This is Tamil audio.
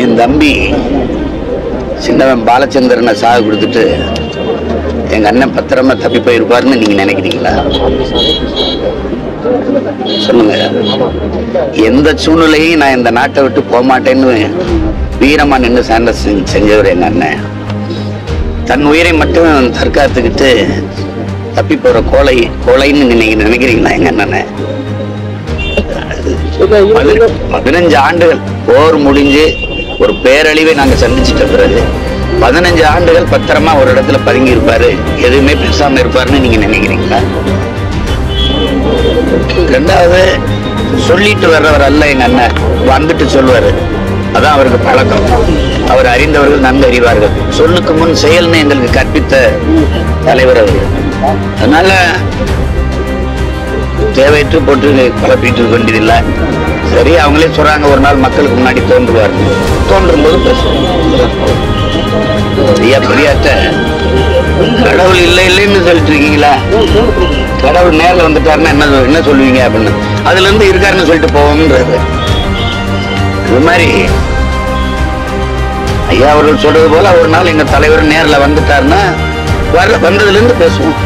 என் தம்பி சின்னவன் பாலச்சந்திரனை சாக கொடுத்துட்டு எங்க அண்ணன் பத்திரமா தப்பி போயிருப்பாருன்னு நீங்க நினைக்கிறீங்களா? சொல்லுங்க. எந்த சூழ்நிலையும் நான் இந்த நாட்டை விட்டு போக மாட்டேன்னு வீரமா நின்று சண்டை செஞ்சவர் எங்க அண்ணன். தன் உயிரை மட்டும் தற்காத்துக்கிட்டு தப்பி போற கோலை கோலைன்னு நீங்க நினைக்கிறீங்களா எங்க அண்ணனை? பதினஞ்சு ஆண்டுகள் போர் முடிஞ்சு ஒரு பேரழிவை நாங்க சந்திச்சிட்ட பிறகு பதினஞ்சு ஆண்டுகள் பத்திரமா ஒரு இடத்துல பதுங்கி இருப்பாரு. எதுவுமே பேசாம இருப்பாருன்னு நீங்க நினைக்கிறீங்களா? ரெண்டாவது சொல்லிட்டு வர்றவர் அல்ல எங்க அண்ணன். வந்துட்டு சொல்லுவாரு. அதான் அவருக்கு பழக்கம். அவர் அறிந்தவர்கள் நன்கு அறிவார்கள். சொல்லுக்கு முன் செயல்னு எங்களுக்கு கற்பித்த தலைவர் அவர். அதனால தேவையற்று போட்டு குழப்பிட்டு இருக்க வேண்டியதில்லை சரி அவங்களே சொல்றாங்க ஒரு நாள் மக்களுக்கு முன்னாடி தோன்றுவார். தோன்றும் போது பேசுவோம். ஐயா பெரியாட்ட கடவுள் இல்லை இல்லைன்னு சொல்லிட்டு இருக்கீங்களா? கடவுள் நேரில் வந்துட்டாருன்னா என்ன என்ன சொல்லுவீங்க அப்படின்னு. அதுல இருந்து இருக்காருன்னு சொல்லிட்டு போவோம்ன்றது இது மாதிரி ஐயா அவர்கள் சொல்றது போல ஒரு நாள் எங்க தலைவர் நேர்ல வந்துட்டாருன்னா வர வந்ததுல இருந்து பேசுவோம்.